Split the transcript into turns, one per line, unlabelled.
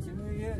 Happy New